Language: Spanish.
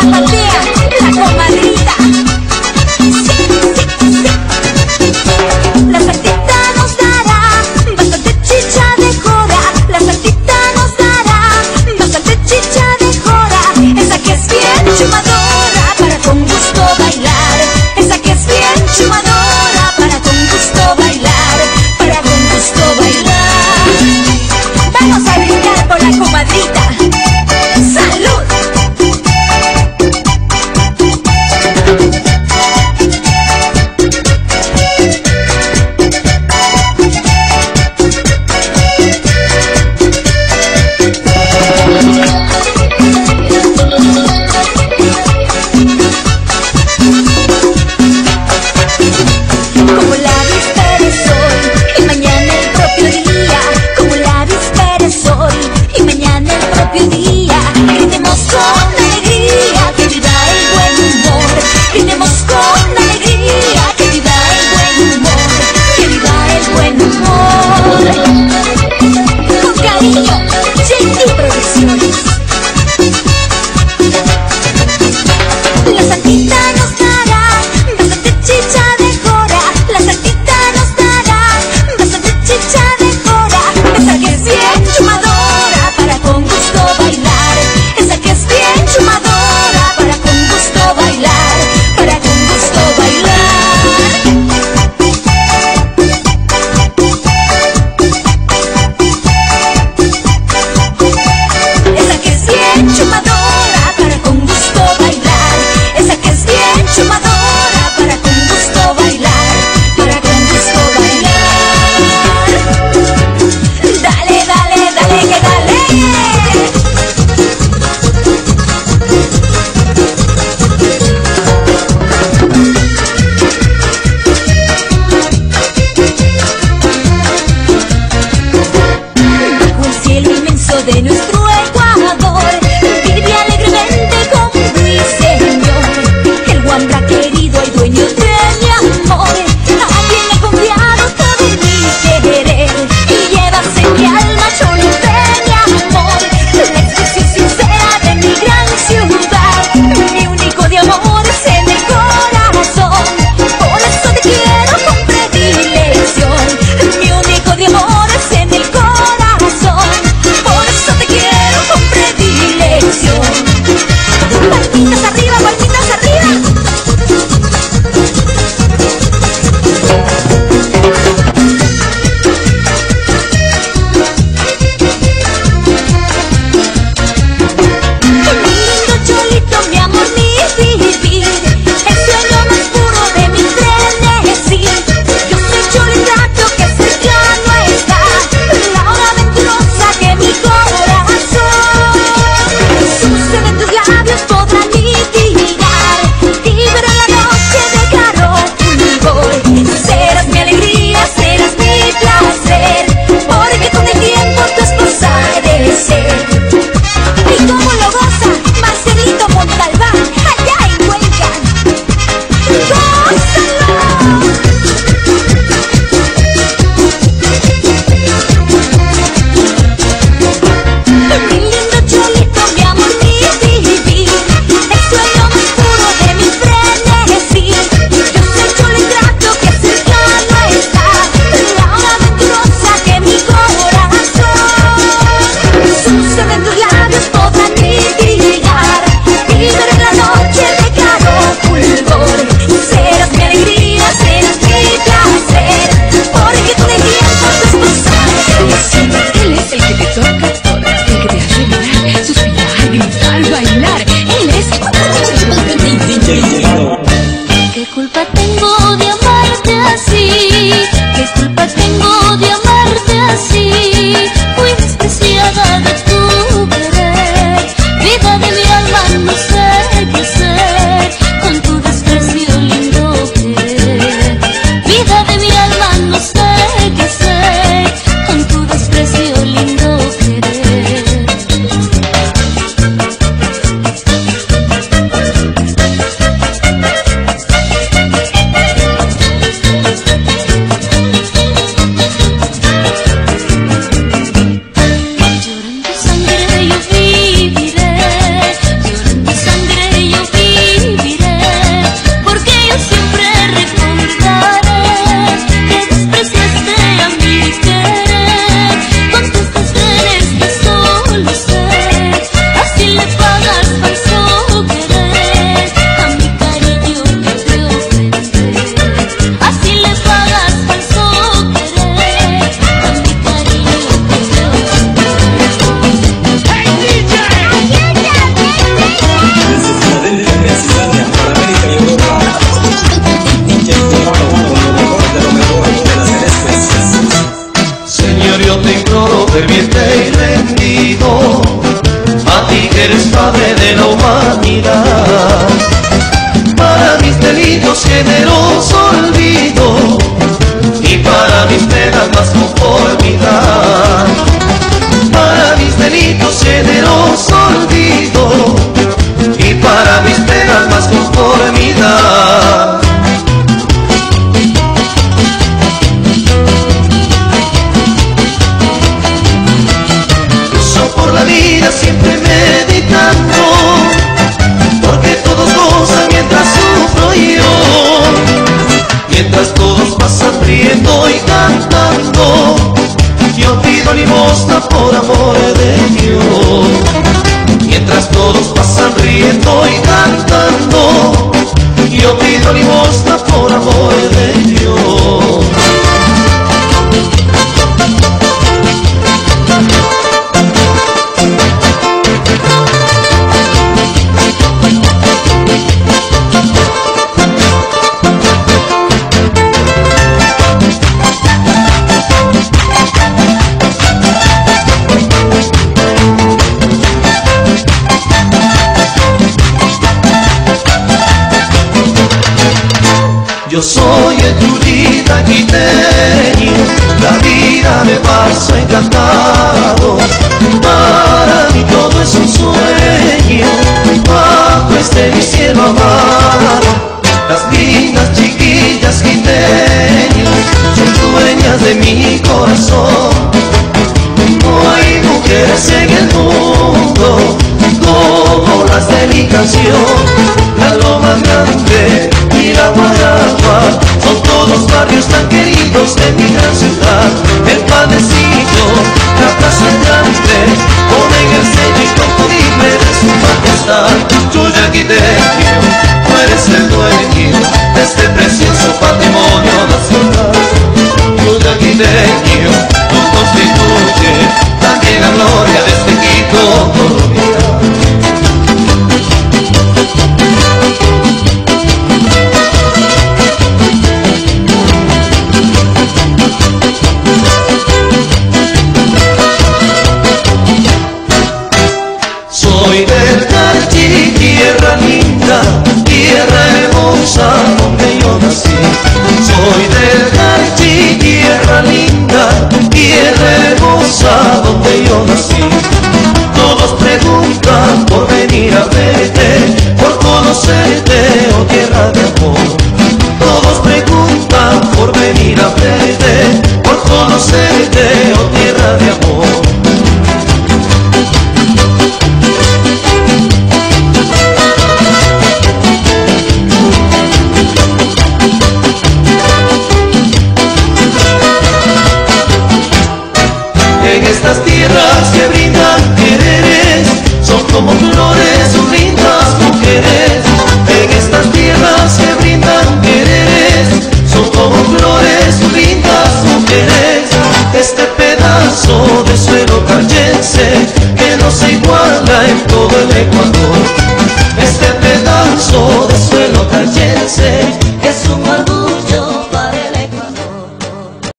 zapatía, la comadrita. La Loma Grande y la Guaragua son todos barrios tan queridos de mi gran ciudad. El Padecito, la Plaza en todo el Ecuador.